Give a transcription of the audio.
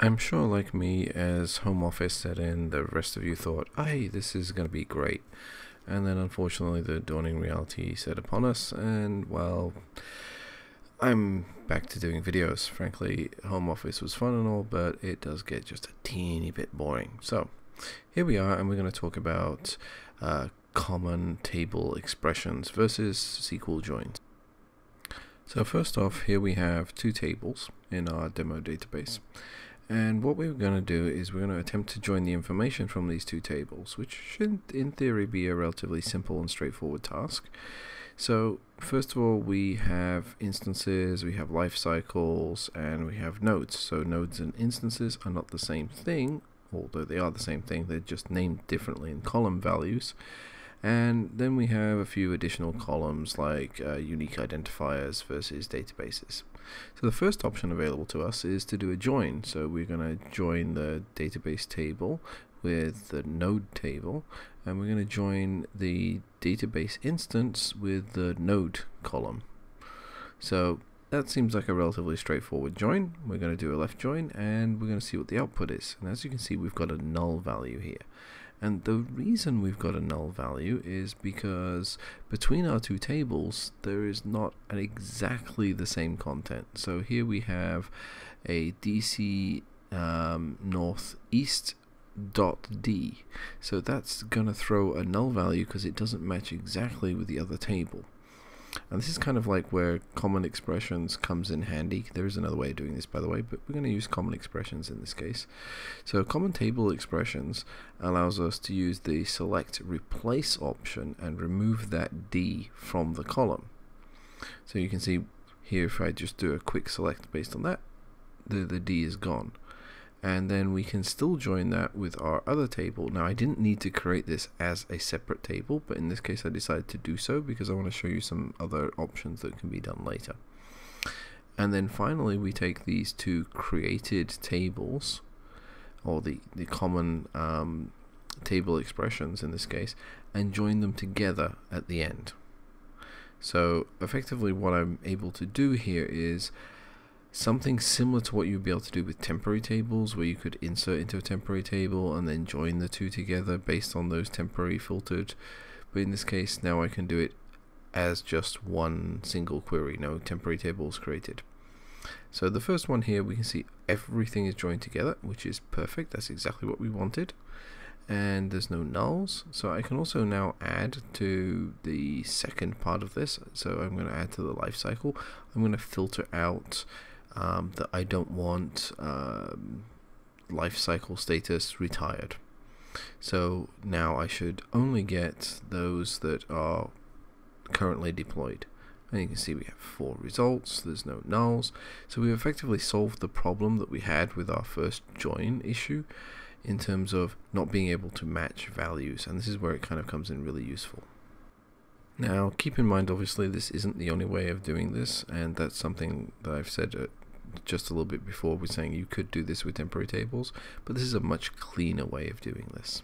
I'm sure, like me, as home office set in, the rest of you thought, hey, this is going to be great. And then unfortunately, the dawning reality set upon us, and well, I'm back to doing videos. Frankly, home office was fun and all, but it does get just a teeny bit boring. So, here we are, and we're going to talk about uh, common table expressions versus SQL joins. So first off, here we have two tables in our demo database. And what we're going to do is we're going to attempt to join the information from these two tables, which should in theory be a relatively simple and straightforward task. So first of all, we have instances, we have life cycles, and we have nodes. So nodes and instances are not the same thing, although they are the same thing, they're just named differently in column values. And then we have a few additional columns like uh, unique identifiers versus databases. So the first option available to us is to do a join. So we're going to join the database table with the node table and we're going to join the database instance with the node column. So that seems like a relatively straightforward join. We're going to do a left join and we're going to see what the output is. And as you can see, we've got a null value here. And the reason we've got a null value is because between our two tables, there is not exactly the same content. So here we have a DC um, northeast dot d so that's gonna throw a null value because it doesn't match exactly with the other table and this is kind of like where common expressions comes in handy. There is another way of doing this, by the way, but we're going to use common expressions in this case. So common table expressions allows us to use the select replace option and remove that D from the column. So you can see here if I just do a quick select based on that, the, the D is gone and then we can still join that with our other table. Now I didn't need to create this as a separate table, but in this case I decided to do so because I want to show you some other options that can be done later. And then finally we take these two created tables, or the, the common um, table expressions in this case, and join them together at the end. So effectively what I'm able to do here is something similar to what you'd be able to do with temporary tables where you could insert into a temporary table and then join the two together based on those temporary filtered. But in this case now I can do it as just one single query no temporary tables created. So the first one here we can see everything is joined together which is perfect. That's exactly what we wanted. And there's no nulls. So I can also now add to the second part of this. So I'm going to add to the life cycle. I'm going to filter out um, that I don't want um, life cycle status retired. So now I should only get those that are currently deployed. And you can see we have four results, there's no nulls. So we've effectively solved the problem that we had with our first join issue in terms of not being able to match values. And this is where it kind of comes in really useful. Now, keep in mind, obviously, this isn't the only way of doing this, and that's something that I've said uh, just a little bit before we're saying you could do this with temporary tables, but this is a much cleaner way of doing this.